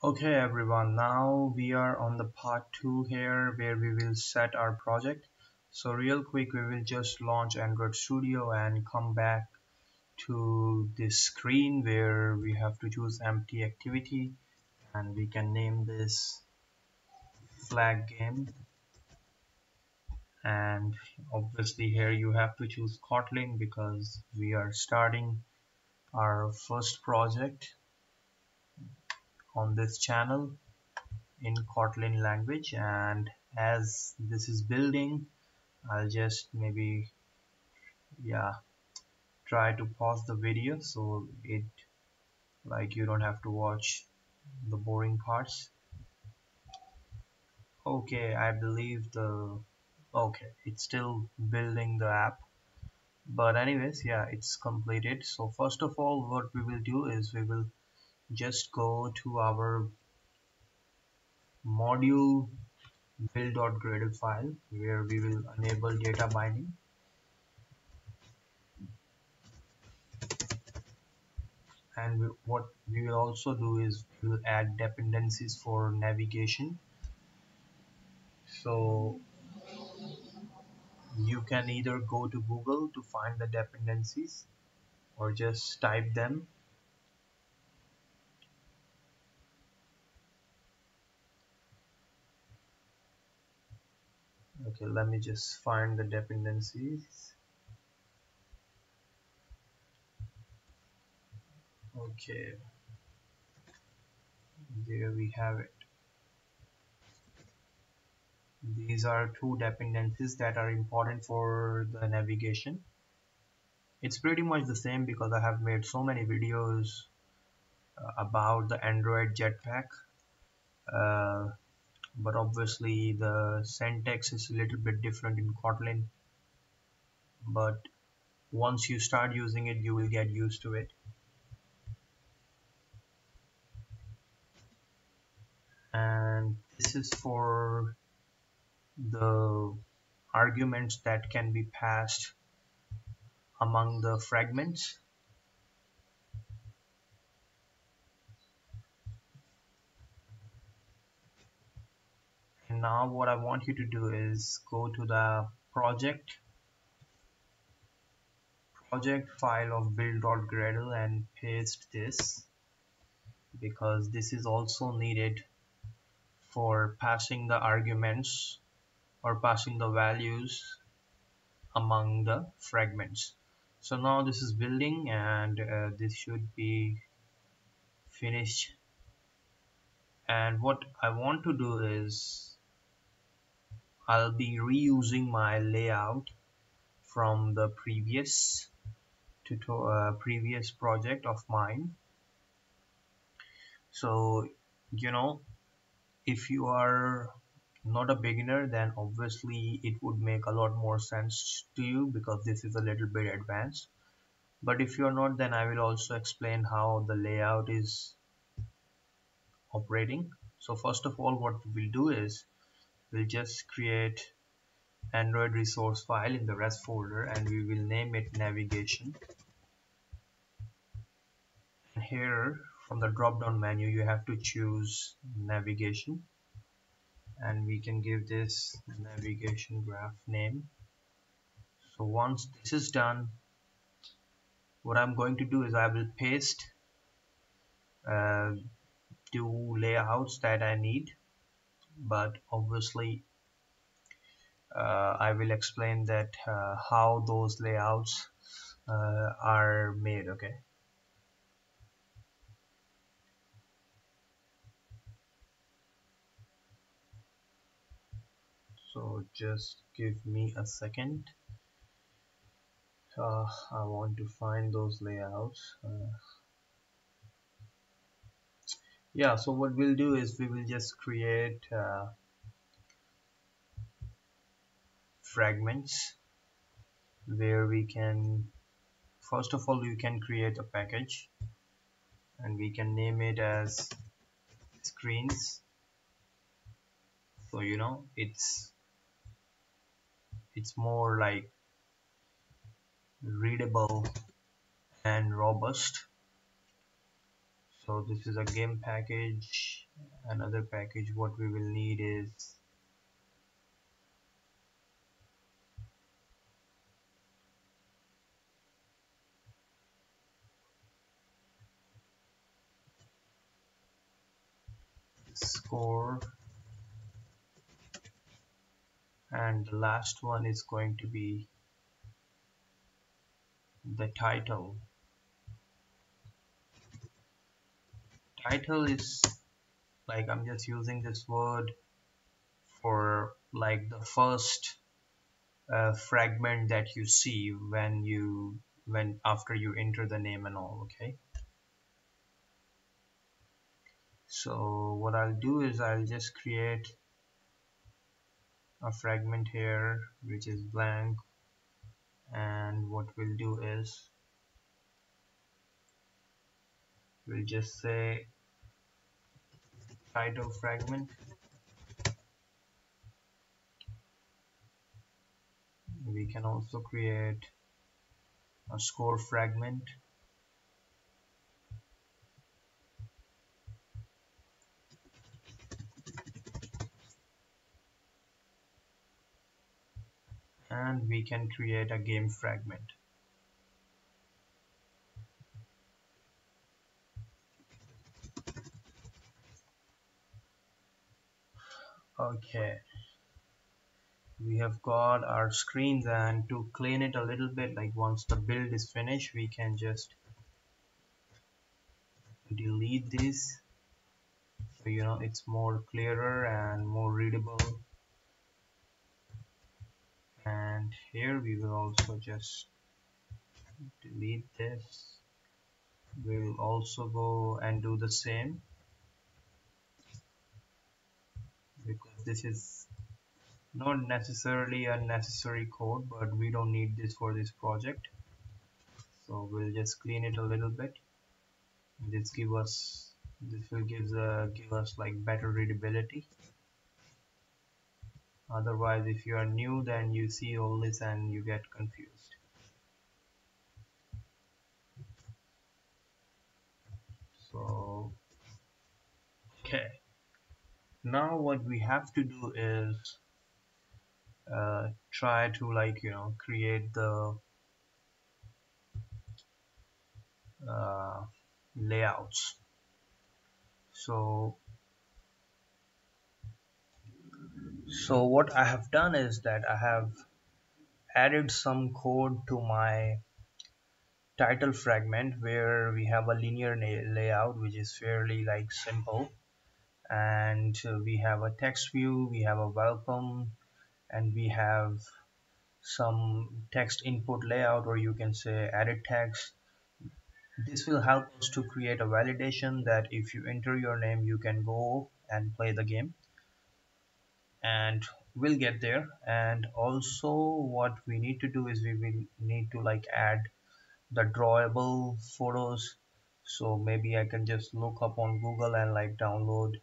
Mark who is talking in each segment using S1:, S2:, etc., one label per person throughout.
S1: Okay everyone, now we are on the part 2 here where we will set our project. So real quick we will just launch Android Studio and come back to this screen where we have to choose empty activity. And we can name this flag game. And obviously here you have to choose Kotlin because we are starting our first project on this channel in Kotlin language. And as this is building I'll just maybe yeah try to pause the video so it like you don't have to watch the boring parts. Okay I believe the okay it's still building the app. But anyways yeah it's completed. So first of all what we will do is we will just go to our module build.gradle file where we will enable data binding and what we will also do is we will add dependencies for navigation. So you can either go to Google to find the dependencies or just type them okay let me just find the dependencies. Okay. There we have it. These are two dependencies that are important for the navigation. It's pretty much the same because I have made so many videos uh, about the Android Jetpack. Uh, but obviously the syntax is a little bit different in Kotlin. But once you start using it you will get used to it. And this is for the arguments that can be passed among the fragments and now what I want you to do is go to the project project file of build.gradle and paste this because this is also needed for passing the arguments or passing the values among the fragments. So now this is building and uh, this should be finished. And what I want to do is I'll be reusing my layout from the previous tutorial uh, previous project of mine. So you know if you are not a beginner then obviously it would make a lot more sense to you because this is a little bit advanced. But if you're not then I will also explain how the layout is operating. So first of all what we'll do is we'll just create android resource file in the res folder and we will name it navigation. And here from the drop down menu you have to choose navigation. And we can give this navigation graph name. So once this is done what I'm going to do is I will paste uh, two layouts that I need but obviously uh, I will explain that uh, how those layouts uh, are made okay? So just give me a second. Uh, I want to find those layouts uh, yeah so what we'll do is we will just create uh, fragments where we can first of all you can create a package and we can name it as screens. So you know it's it's more like readable and robust so this is a game package. Another package what we will need is score. And the last one is going to be the title title is like I'm just using this word for like the first uh, fragment that you see when you when after you enter the name and all okay? So what I'll do is I'll just create a fragment here which is blank and what we'll do is we'll just say title fragment. We can also create a score fragment. And we can create a game fragment okay. We have got our screens and to clean it a little bit like once the build is finished we can just delete this. So you know it's more clearer and more readable. And here we will also just delete this. We'll also go and do the same because this is not necessarily a necessary code but we don't need this for this project. So we'll just clean it a little bit. This give us this will give the uh, give us like better readability. Otherwise if you are new then you see all this and you get confused. So okay now what we have to do is uh, try to like you know create the uh, layouts. So so what I have done is that I have added some code to my title fragment where we have a linear layout which is fairly like simple and uh, we have a text view we have a welcome and we have some text input layout or you can say edit text. This will help us to create a validation that if you enter your name you can go and play the game. And we'll get there. And also what we need to do is we will need to like add the drawable photos. So maybe I can just look up on Google and like download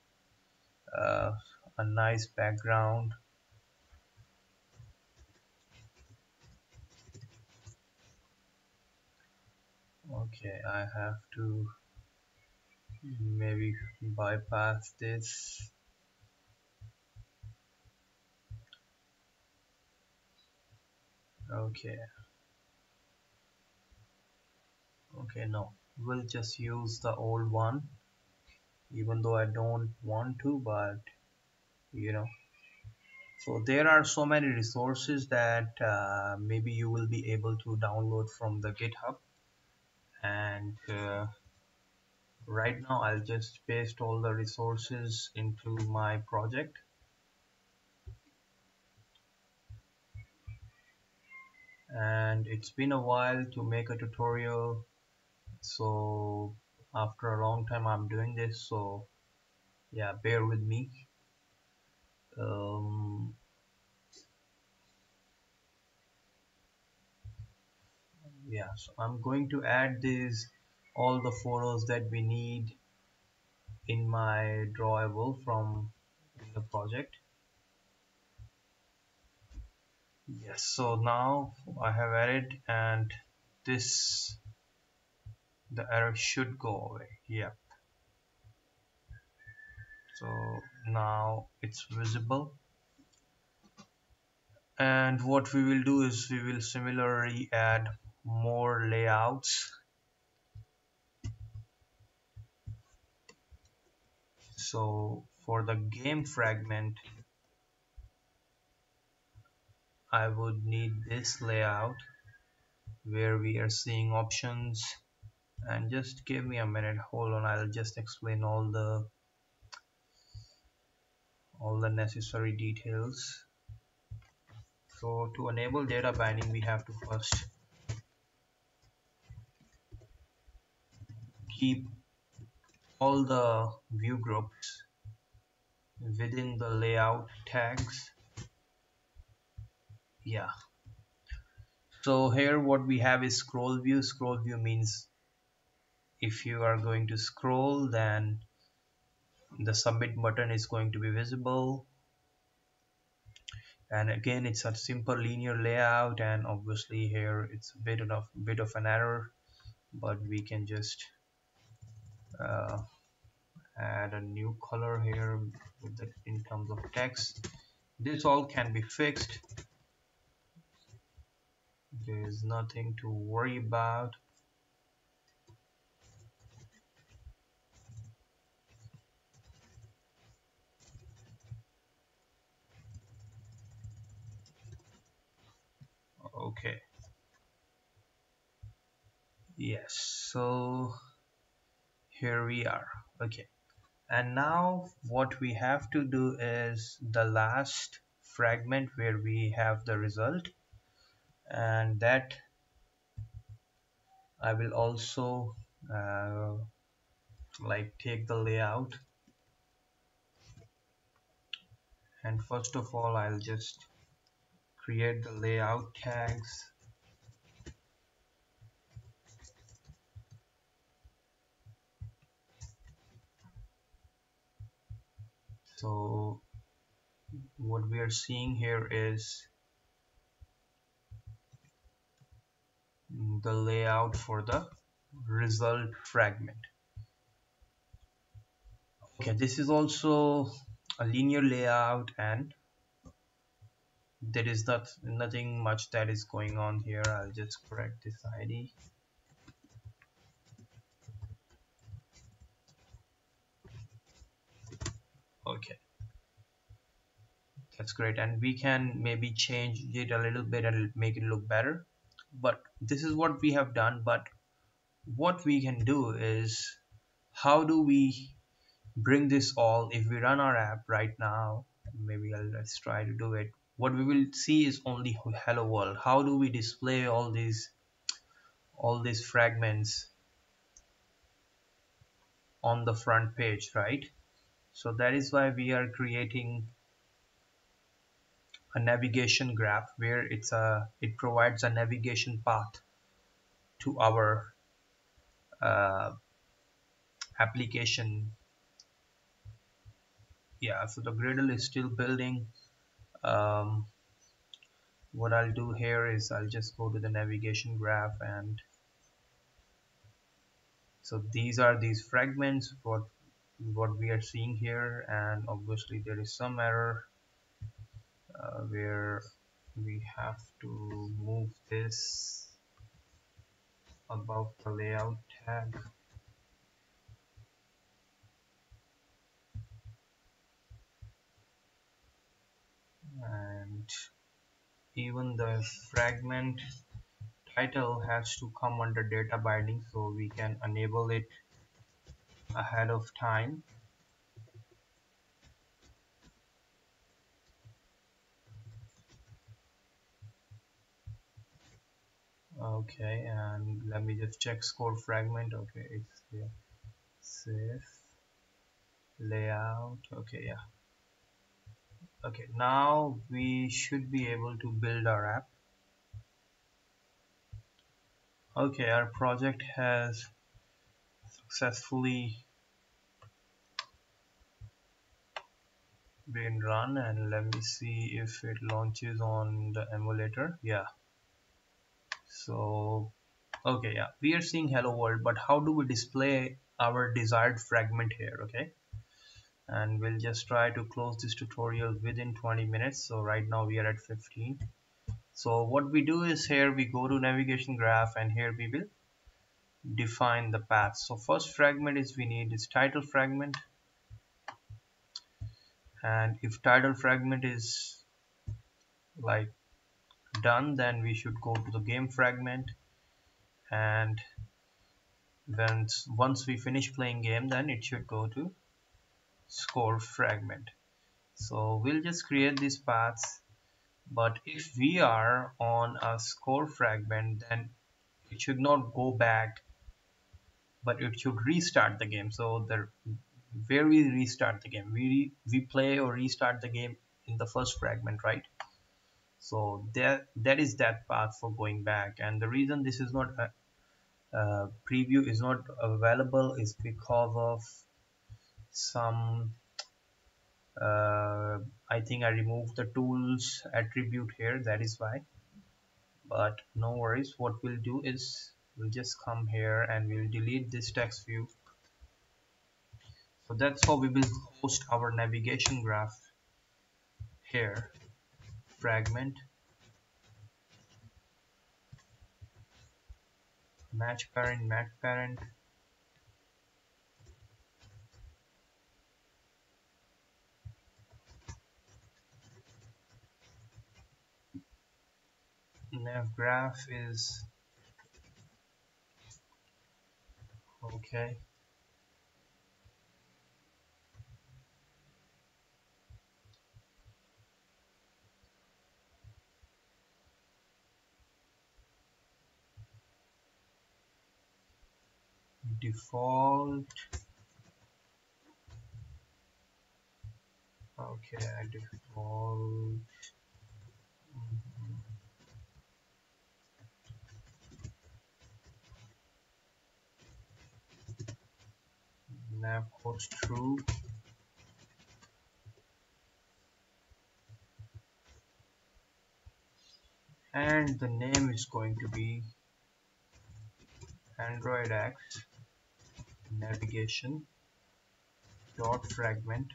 S1: uh, a nice background. Okay I have to maybe bypass this. Okay. Okay no we'll just use the old one even though I don't want to but you know. So there are so many resources that uh, maybe you will be able to download from the github. And uh, right now I'll just paste all the resources into my project. And it's been a while to make a tutorial. So after a long time I'm doing this so yeah bear with me. Um, yeah so I'm going to add these all the photos that we need in my drawable from the project. Yes so now I have added and this the error should go away. Yep. So now it's visible. And what we will do is we will similarly add more layouts. So for the game fragment I would need this layout where we are seeing options and just give me a minute. Hold on I'll just explain all the all the necessary details. So to enable data binding we have to first keep all the view groups within the layout tags. Yeah. So here what we have is scroll view. Scroll view means if you are going to scroll then the submit button is going to be visible. And again it's a simple linear layout and obviously here it's a bit of bit of an error but we can just uh, add a new color here with the, in terms of text. This all can be fixed. There is nothing to worry about okay. Yes so here we are. Okay. And now what we have to do is the last fragment where we have the result. And that I will also uh, like take the layout. And first of all I'll just create the layout tags. So what we are seeing here is the layout for the result fragment. Okay this is also a linear layout and there is not nothing much that is going on here. I'll just correct this ID okay. That's great. And we can maybe change it a little bit and make it look better. But this is what we have done. But what we can do is how do we bring this all? If we run our app right now maybe I'll, let's try to do it what we will see is only hello world. How do we display all these all these fragments on the front page right? So that is why we are creating a navigation graph where it's a it provides a navigation path to our uh, application. Yeah so the Gradle is still building um, what I'll do here is I'll just go to the navigation graph and so these are these fragments what what we are seeing here and obviously there is some error uh, where we have to move this above the layout tag and even the fragment title has to come under data binding so we can enable it ahead of time. Okay and let me just check score fragment. Okay it's here. Save layout. Okay yeah okay now we should be able to build our app. Okay our project has successfully been run and let me see if it launches on the emulator. Yeah. So okay yeah we are seeing hello world but how do we display our desired fragment here okay and we'll just try to close this tutorial within 20 minutes. So right now we are at 15 so what we do is here we go to navigation graph and here we will define the path. So first fragment is we need is title fragment. And if title fragment is like done then we should go to the game fragment. And then once we finish playing game then it should go to score fragment. So we'll just create these paths but if we are on a score fragment then it should not go back but it should restart the game. So the where we restart the game we we play or restart the game in the first fragment right? So that that is that path for going back and the reason this is not a, a preview is not available is because of some uh, I think I removed the tools attribute here that is why. But no worries what we'll do is we'll just come here and we'll delete this text view. So that's how we will host our navigation graph here. Fragment. Match parent match parent nav graph is okay. Default. Okay I default nav host true and the name is going to be android x navigation dot fragment.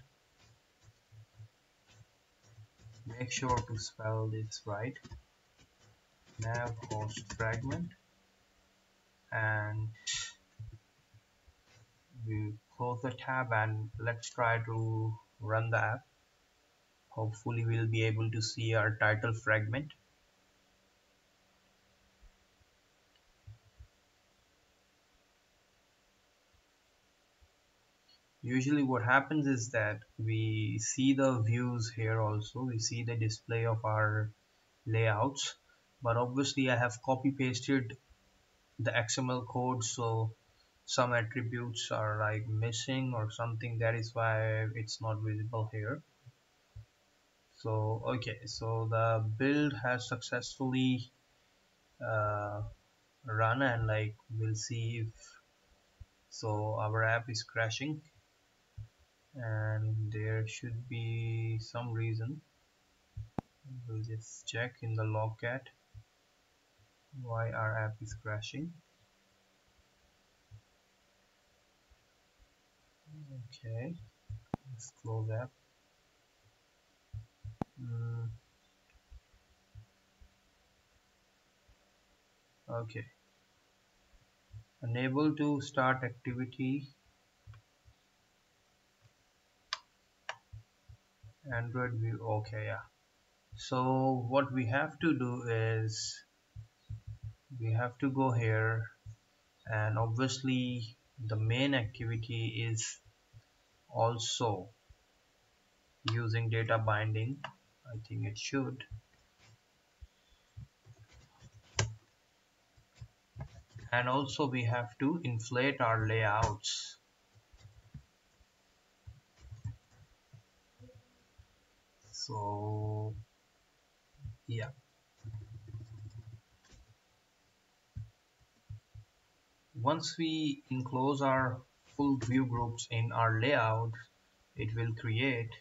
S1: Make sure to spell this right. Nav host fragment. And we close the tab and let's try to run the app. Hopefully we'll be able to see our title fragment. Usually what happens is that we see the views here also. We see the display of our layouts but obviously I have copy pasted the XML code so some attributes are like missing or something. That is why it's not visible here. So okay so the build has successfully uh, run and like we'll see if so our app is crashing and there should be some reason. We'll just check in the logcat why our app is crashing okay let's close that. Mm. okay. Unable to start activity. Android view okay yeah. So what we have to do is we have to go here and obviously the main activity is also using data binding. I think it should. And also we have to inflate our layouts. So yeah. Once we enclose our view groups in our layout it will create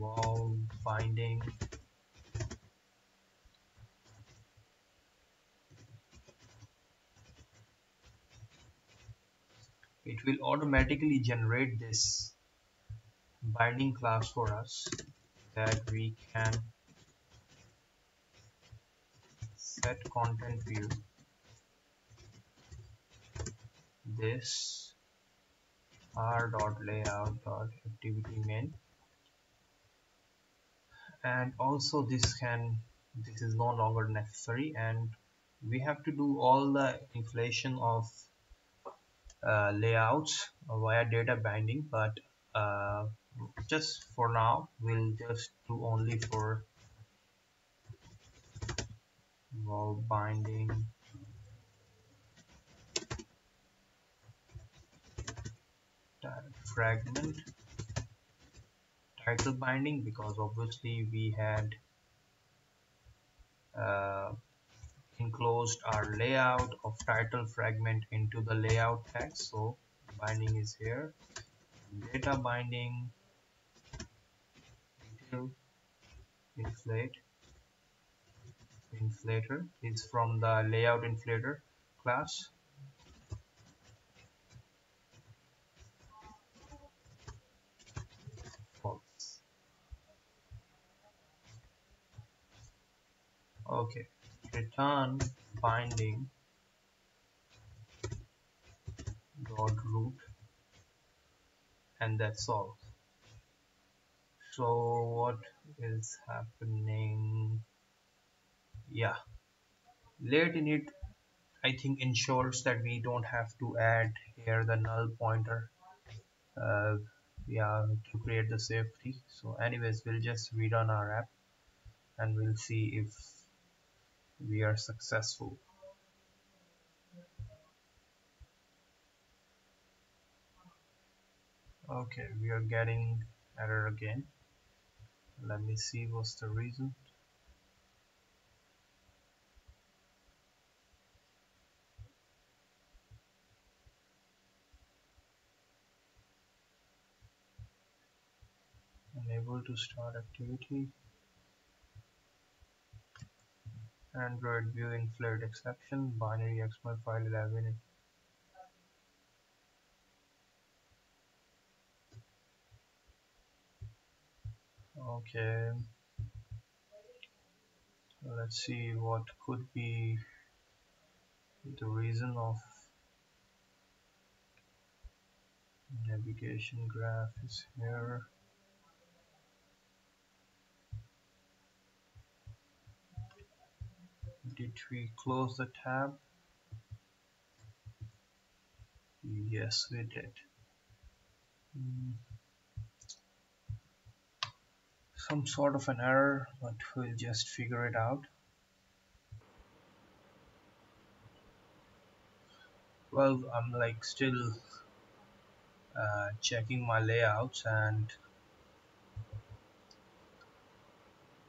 S1: val binding it will automatically generate this binding class for us that we can set content view this r dot layout dot activity main. And also this can this is no longer necessary and we have to do all the inflation of uh, layouts via data binding but uh, just for now we'll just do only for val binding fragment title binding because obviously we had uh, enclosed our layout of title fragment into the layout tag. So binding is here. Data binding inflate inflator is from the layout inflator class okay. Return binding dot root and that's all. So what is happening? Yeah. Late init I think ensures that we don't have to add here the null pointer. Uh, yeah to create the safety. So anyways we'll just rerun our app and we'll see if we are successful. Okay we are getting error again. Let me see what's the reason. Unable to start activity Android view inflated exception binary XML file 11 okay. Let's see what could be the reason of navigation graph is here did we close the tab? Yes we did. Mm. some sort of an error but we'll just figure it out. Well I'm like still uh, checking my layouts and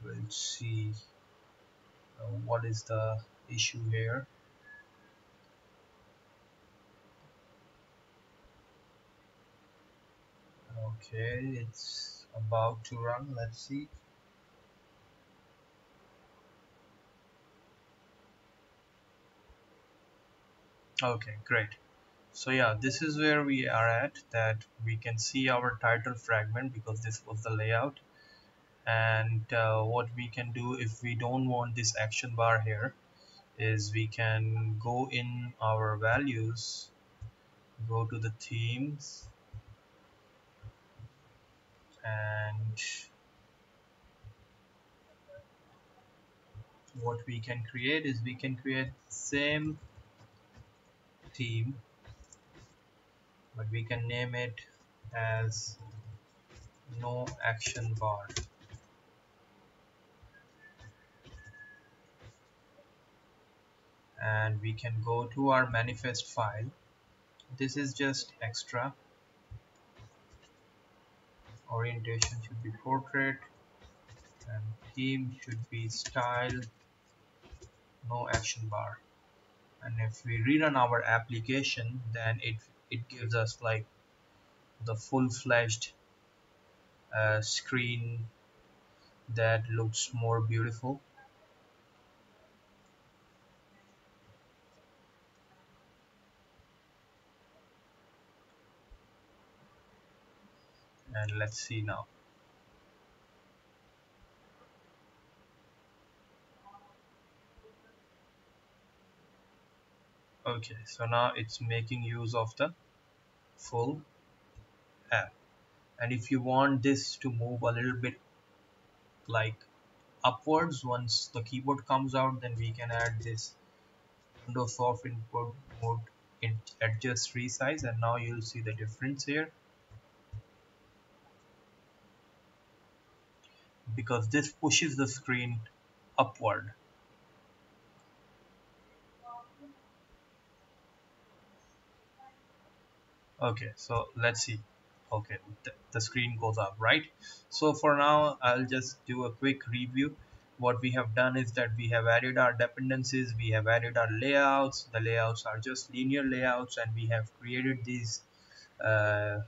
S1: we'll see Uh, what is the issue here? Okay it's about to run. Let's see. Okay great. So yeah this is where we are at that we can see our title fragment because this was the layout and uh, what we can do if we don't want this action bar here is we can go in our values go to the themes and what we can create is we can create same theme but we can name it as no action bar and we can go to our manifest file. This is just extra. Orientation should be portrait and theme should be style no action bar. And if we rerun our application then it it gives us like the full-fledged uh, screen that looks more beautiful and let's see now. Okay so now it's making use of the full app. And if you want this to move a little bit like upwards once the keyboard comes out then we can add this Windows soft input mode in adjust resize and now you'll see the difference here because this pushes the screen upward. Okay so let's see. Okay th the screen goes up right? So for now I'll just do a quick review. What we have done is that we have added our dependencies we have added our layouts. The layouts are just linear layouts and we have created these uh,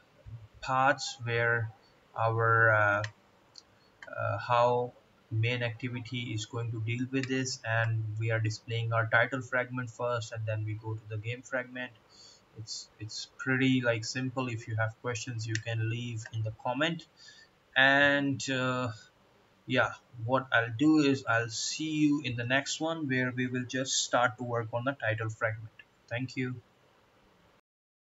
S1: paths where our uh, uh, how main activity is going to deal with this and we are displaying our title fragment first and then we go to the game fragment. It's it's pretty like simple. If you have questions you can leave in the comment. And uh, yeah what I'll do is I'll see you in the next one where we will just start to work on the title fragment. Thank you